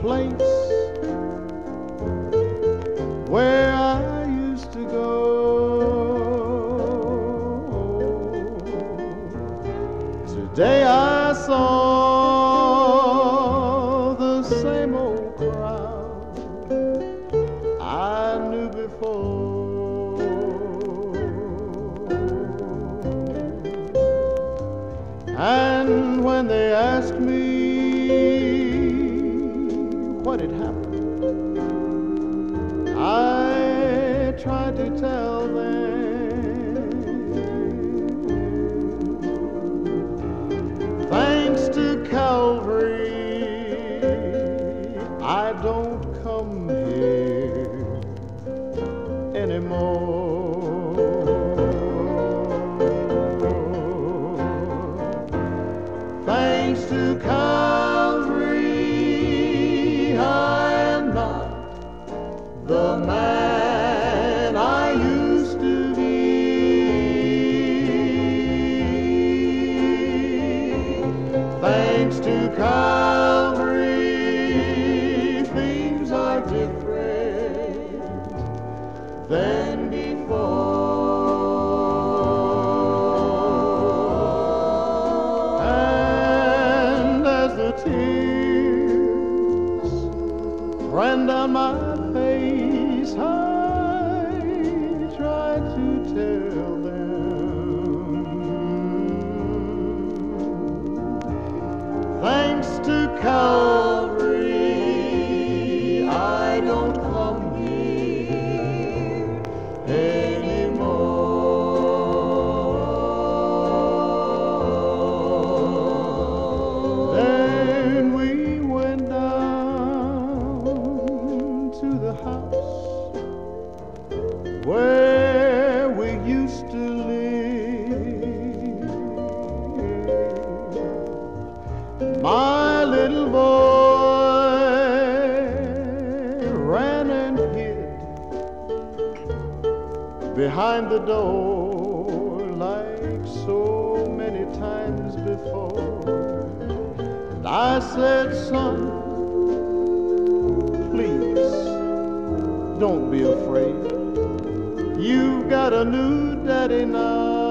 place where I used to go. Today I saw the same old crowd I knew before. And when they asked me what had happened, I tried to tell them. Thanks to Calvary, I don't come here anymore. Thanks to Calvary, the man I used to be. Thanks to Calvary, things are different than before. Ran down my face, I tried to tell them. Thanks to Calvary, where we used to live. My little boy ran and hid behind the door like so many times before. And I said, son, please don't be afraid. You've got a new daddy now.